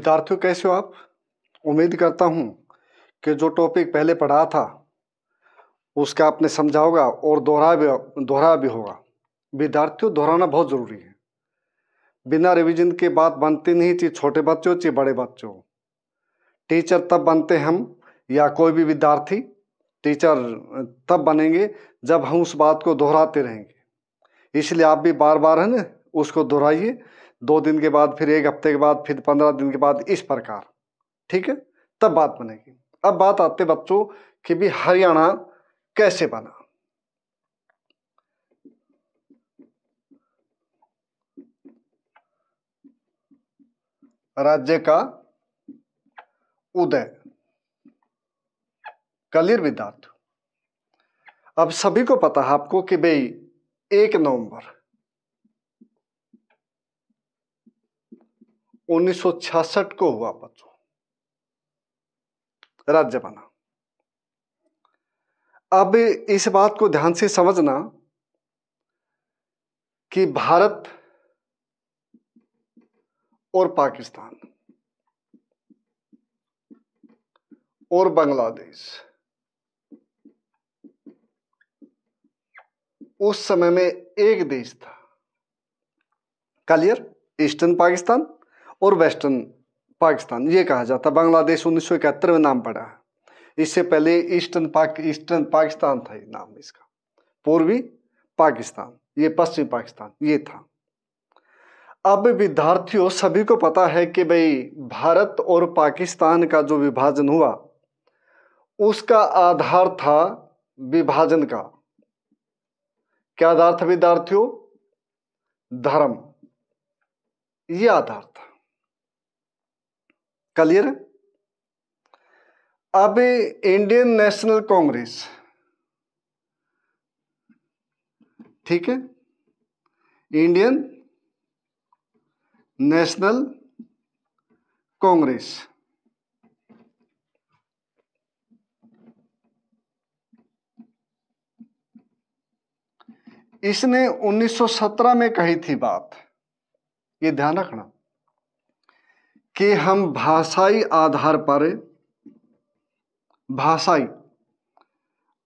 विद्यार्थियों, कैसे हो आप? उम्मीद करता हूँ कि जो टॉपिक पहले पढ़ा था, उसका आपने समझा होगा और दोहरा भी दोहरा भी होगा। विद्यार्थियों, दोहराना बहुत ज़रूरी है। बिना रिवीजन के बात बनती नहीं, चाहे छोटे बच्चों चाहे बड़े बच्चों टीचर तब बनते हम, या कोई भी विद्यार्थी टीचर तब बनेंगे जब हम उस बात को दोहराते रहेंगे। इसलिए आप भी बार बार है ना, उसको दोहराइए। दो दिन के बाद, फिर एक हफ़्ते के बाद, फिर पंद्रह दिन के बाद, इस प्रकार। ठीक है? तब बात बनेगी। अब बात आते बच्चों कि भी हरियाणा कैसे बना? राज्य का उदय। कलियर विद्यार्थी अब सभी को पता है आपको कि भाई एक नवंबर 1966 को हुआ। बच्चों राज्य बना। अब इस बात को ध्यान से समझना कि भारत और पाकिस्तान और बांग्लादेश उस समय में एक देश था क्लियर ईस्टर्न पाकिस्तान और वेस्टर्न पाकिस्तान, ये कहा जाता बांग्लादेश उन्नीस सौ इकहत्तर में नाम पड़ा। इससे पहले ईस्टर्न पाक, ईस्टर्न पाकिस्तान था ये नाम इसका। पूर्वी पाकिस्तान, ये पश्चिम पाकिस्तान, ये था। अब विद्यार्थियों, सभी को पता है कि भाई, भारत और पाकिस्तान का जो विभाजन हुआ, उसका आधार था विभाजन का। क्या आधार था विद्यार्थियों? धर्म। ये आधार था। क्लियर अब इंडियन नेशनल कांग्रेस। ठीक है? इंडियन नेशनल कांग्रेस। इसने 1917 में कही थी बात। ये ध्यान रखना। कि हम भाषाई आधार पर, भाषाई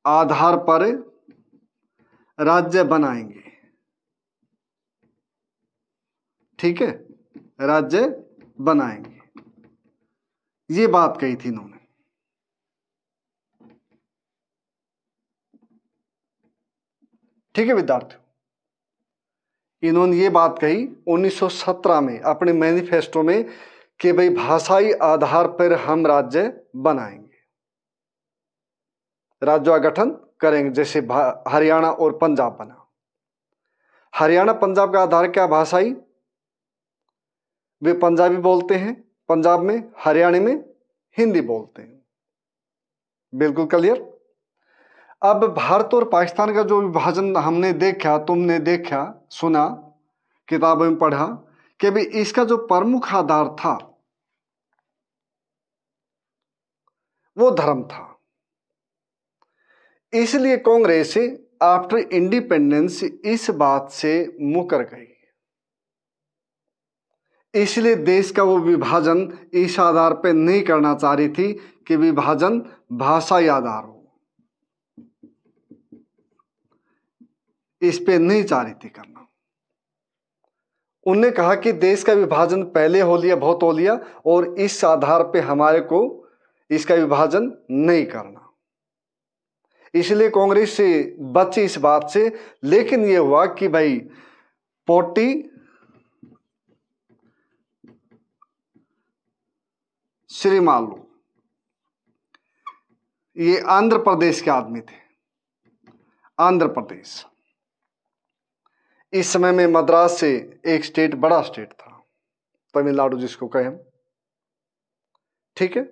आधार पर राज्य बनाएँगे। ठीक है? राज्य बनाएँगे। ये बात कही थी इन्होंने। ठीक है विद्यार्थियों? इन्होंने ये बात कही 1917 में, अपने मैनिफेस्टो में कि भाई भाषाई आधार पर हम राज्य बनाएँगे। राज्यों का गठन करेंगे, जैसे हरियाणा और पंजाब बना हरियाणा, पंजाब का आधार क्या भाषाई? वे पंजाबी बोलते हैं, पंजाब में, हरियाणा में, हिंदी बोलते हैं। बिल्कुल क्लियर? अब भारत और पाकिस्तान का जो विभाजन हमने देखा, तुमने देखा, सुना, किताबों में पढ़ा कि भी इसका जो प्रमुख आधार था, वो धर्म था। इसलिए कांग्रेस आफ्टर इंडिपेंडेंस इस बात से मुकर गई। इसलिए देश का वो विभाजन इस आधार पर नहीं करना चाह रही थी कि विभाजन भाषाई आधार हो। इस पे नहीं चाह रही थी करना। उनने कहा कि देश का विभाजन पहले हो लिया, बहुत हो लिया, और इस आधार पे हमारे को इसका विभाजन नहीं करना। इसलिए कांग्रेस से बची इस बात से, लेकिन यह हुआ कि भाई, पोटी श्रीमालू, ये आंध्र प्रदेश के आदमी थे। आंध्र प्रदेश। इस समय में मद्रास से एक स्टेट, बड़ा स्टेट था, तमिलनाडु जिसको कहें ठीक है?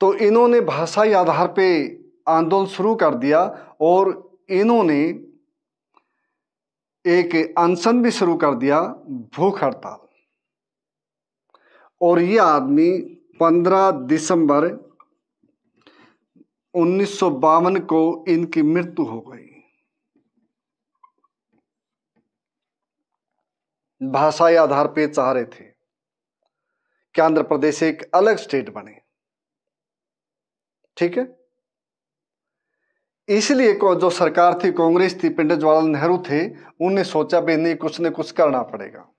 तो इन्होंने भाषाई आधार पे आंदोलन शुरू कर दिया और इन्होंने एक अनशन भी शुरू कर दिया, भूख हड़ताल। और ये आदमी 15 दिसंबर उन्नीस सौ बावन को इनकी मृत्यु हो गई। भाषाई आधार पे चाह रहे थे कि आंध्र प्रदेश एक अलग स्टेट बने। ठीक है? इसलिए जो सरकार थी, कांग्रेस थी पंडित जवाहरलाल नेहरू थे, उन्हें सोचा भी नहीं, कुछ न कुछ करना पड़ेगा।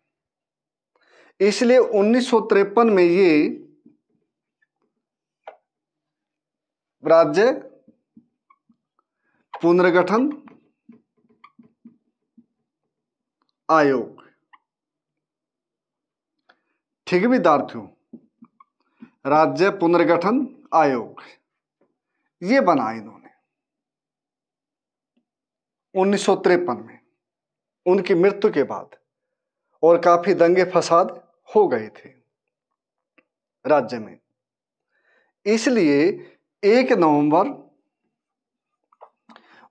इसलिए उन्नीस में ये राज्य पुनर्गठन आयोग ठीक विद्यार्थियों, राज्य पुनर्गठन आयोग, ये बना इन्होंने। उन्नीस में, उनकी मृत्यु के बाद और काफ़ी दंगे फसाद हो गए थे राज्य में। इसलिए एक नवंबर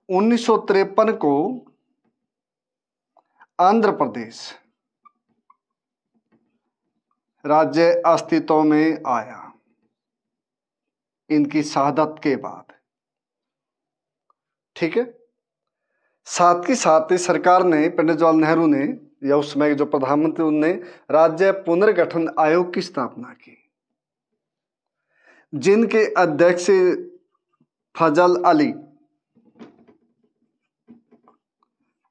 उन्नीस को आंध्र प्रदेश राज्य अस्तित्व में आया। इनकी शहादत के बाद। ठीक है? साथ ही साथ ही सरकार ने, पंडित जवाहरलाल नेहरू ने, या उस समय के जो प्रधानमंत्री उनने राज्य पुनर्गठन आयोग की स्थापना की। जिनके अध्यक्ष फजल अली।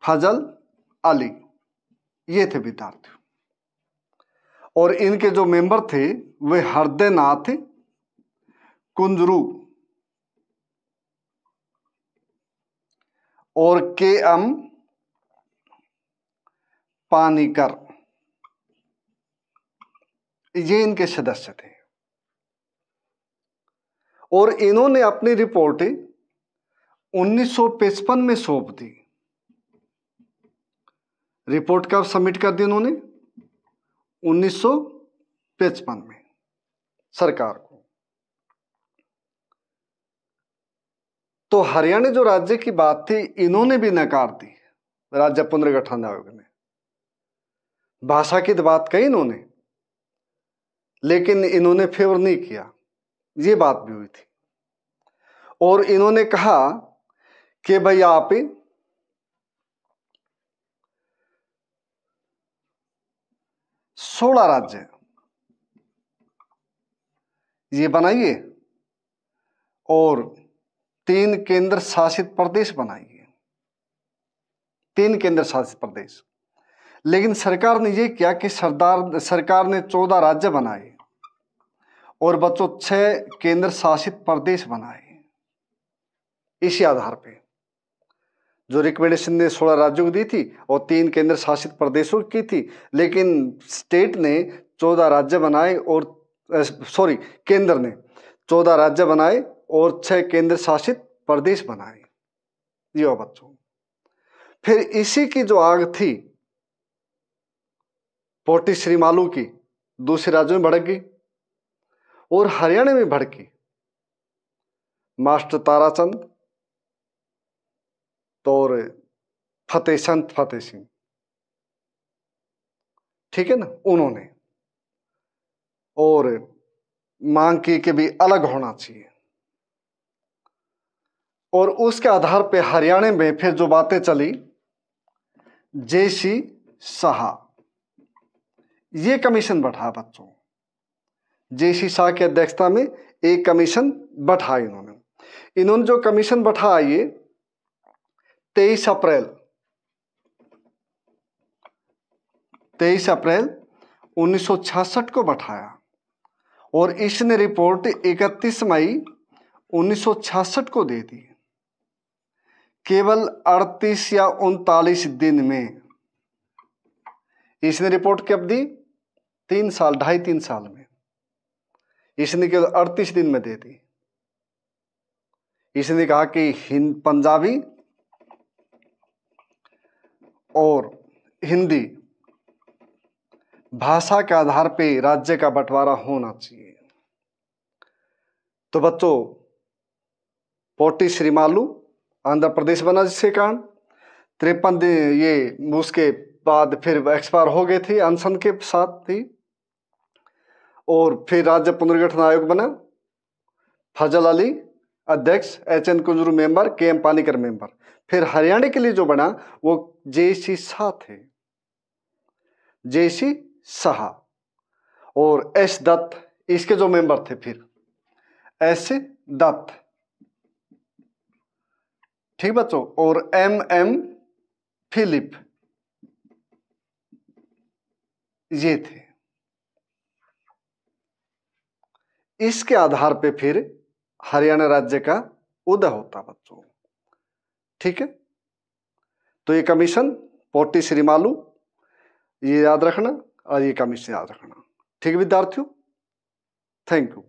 फजल अली। ये थे विद्यार्थी। और इनके जो मेंबर थे, वे हृदयनाथ कुंजरू और के एम पानीकर। ये इनके सदस्य थे। और इन्होंने अपनी रिपोर्ट 1955 में सौंप दी। रिपोर्ट कब सबमिट कर दी उन्होंने 1955 में सरकार को। तो हरियाणा जो राज्य की बात थी, इन्होंने भी नकार दी राज्य पुनर्गठन आयोग ने। भाषा की तो बात कही इन्होंने, लेकिन इन्होंने फेवर नहीं किया। ये बात भी हुई थी। और इन्होंने कहा कि भाई आप सोलह राज्य ये बनाइए और तीन केंद्र शासित प्रदेश बनाइए। तीन केंद्र शासित प्रदेश। लेकिन सरकार ने यह किया कि सरदार, सरकार ने चौदह राज्य बनाए और बच्चों छह केंद्र शासित प्रदेश बनाए। इसी आधार पे। जो रिकमेंडेशन ने सोलह राज्यों को दी थी और तीन केंद्र शासित प्रदेशों की थी, लेकिन स्टेट ने चौदह राज्य बनाए और सॉरी केंद्र ने चौदह राज्य बनाए और छह केंद्र शासित प्रदेश बनाए। ये बच्चों। फिर इसी की जो आग थी, पोटी श्रीमालू की, दूसरे राज्यों में भड़क गई और हरियाणा में भड़की। मास्टर ताराचंद तो और फतेह संत फतेह सिंह। ठीक है ना? उन्होंने। और मांग की कि भी अलग होना चाहिए। और उसके आधार पे हरियाणा में फिर जो बातें चली, जेसी शाह। ये कमीशन बैठा बच्चों। जेसी शाह की अध्यक्षता में एक कमीशन बैठा इन्होंने। इन्होंने जो कमीशन बैठा ये तेईस अप्रैल। तेईस अप्रैल 1966 को बैठाया और इसने रिपोर्ट 31 मई 1966 को दे दी। केवल 38 या उनतालीस दिन में। इसने रिपोर्ट कब दी? तीन साल, ढाई तीन साल में। इसने केवल अड़तीस दिन में दे दी। इसने कहा कि हिंद पंजाबी और हिंदी भाषा के आधार पे राज्य का बंटवारा होना चाहिए। तो बच्चों, पोटी श्रीमालू आंध्र प्रदेश बना जिसके कारण तिरपन ये उसके बाद फिर एक्सपायर हो गए थे, अनशन के साथ थी और फिर राज्य पुनर्गठन आयोग बना। फजल अली, अध्यक्ष, H N Kunzru member, K M Panikkar member. फिर हरियाणा के लिए जो बना, वो जे सी शाह थे। जे सी शाह और एस दत्त, इसके जो मेंबर थे फिर, एस दत्त। ठीक बच्चों, और एम एम फिलिप, ये थे। इसके आधार पे फिर हरियाणा राज्य का उदय होता बच्चों। ठीक है? तो ये कमीशन पोटी श्रीमालू, ये याद रखना और ये कमीशन याद रखना। ठीक विद्यार्थियों? Thank you